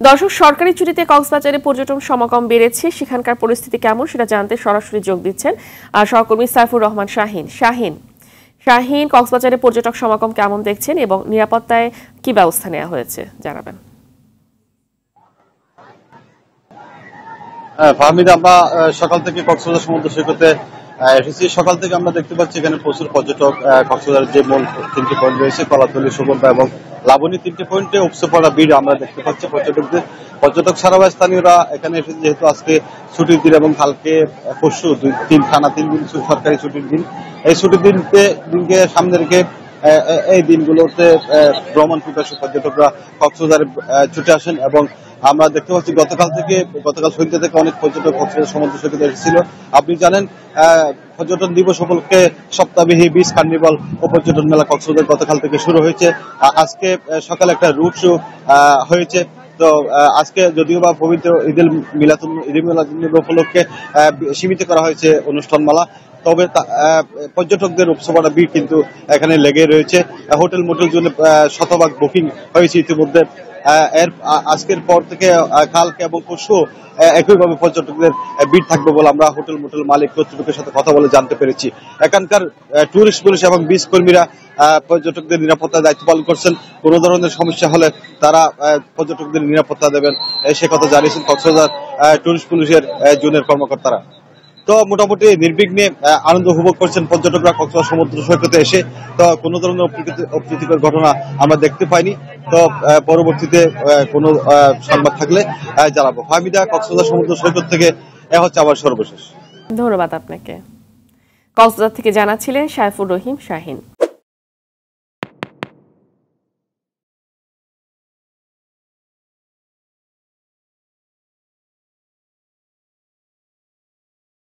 দর্শক সরকারি ছুটিতে কক্সবাজারে পর্যটন সমাগম বেড়েছে। সেখানকার পরিস্থিতি কেমন সেটা জানতে সরাসরি যোগ দিচ্ছেন আর সহকর্মী সাইফুর রহমান শাহিন। শাহিন শাহিন কক্সবাজারে পর্যটক সমাগম কেমন দেখছেন এবং নিরাপত্তায় কি ব্যবস্থা নেওয়া হয়েছে জানাবেন। হ্যাঁ, ফাহমিদ আমরা সকাল থেকে কক্সবাজার সমুদ্র সৈকতে এসেছি। সকাল থেকে আমরা দেখতে পাচ্ছি এখানে প্রচুর পর্যটক কক্সবাজারের যে মূল তিনটি পয়েন্ট রয়েছে কলাতলি সুগন্ধা এবং লাবণী তিনটে পয়েন্টে উপসে পড়া ভিড় আমরা দেখতে পাচ্ছি পর্যটকদের। পর্যটক ছাড়াও স্থানীয়রা এখানে এসেছে যেহেতু আজকে ছুটির দিন এবং কালকে পরশু দুই তিন থানা তিন দিন সরকারি ছুটির দিন, এই ছুটির দিনকে দিনকে সামনে রেখে এই দিনগুলোতে ভ্রমণ পিপাসু পর্যটকরা কক্সবাজারে ছুটে আসেন এবং আমরা দেখতে পাচ্ছি গতকাল থেকে, গতকাল সন্ধ্যা থেকে অনেক পর্যটক কক্সবাজার সমুদ্র সৈকতে এসেছিল। আপনি জানেন পর্যটন দিবস উপলক্ষে সপ্তাহবিহী বিচ কার্নিভাল ও পর্যটন মেলা কক্সবাজার গতকাল থেকে শুরু হয়েছে। আজকে সকালে একটা রুট শো হয়েছে। তো আজকে যদিও বা পবিত্র ঈদুল মিলাদুল ঈদুল মিলাদুল উপলক্ষে সীমিত করা হয়েছে অনুষ্ঠান অনুষ্ঠানমালা তবে পর্যটকদের উপসভাটা ভিড় কিন্তু এখানে লেগে রয়েছে। হোটেল মোটেল জন্য শতভাগ বুকিং হয়েছে ইতিমধ্যে। এর আজকের পর থেকে কালকে এবং পরশু একইভাবে পর্যটকদের ভিড় থাকবে বলে আমরা হোটেল মোটেল মালিক কর্তৃপক্ষের সাথে কথা বলে জানতে পেরেছি। এখানকার টুরিস্ট পুলিশ এবং বিচ কর্মীরা পর্যটকদের নিরাপত্তার দায়িত্ব পালন করছেন। কোনো ধরনের সমস্যা হলে তারা পর্যটকদের নিরাপত্তা দেবেন সে কথা জানিয়েছেন কক্সবাজার আহ, টুরিস্ট পুলিশের জোনের কর্মকর্তারা। তো মোটামুটি নির্বিঘ্নে আনন্দ উপভোগ করছেন পর্যটকরা কক্সবাজার সমুদ্র সৈকতে এসে। তো কোনো ধরনের অপ্রীতিকর ঘটনা আমরা দেখতে পাইনি। তো পরবর্তীতে কোনো সংবাদ থাকলে জানাব। ফাহমিদা, কক্সবাজার সমুদ্র সৈকত থেকে এ হচ্ছে আমার সর্বশেষ। ধন্যবাদ আপনাকে। কক্সবাজার থেকে জানাচ্ছিলেন সাইফুর রহিম শাহিন।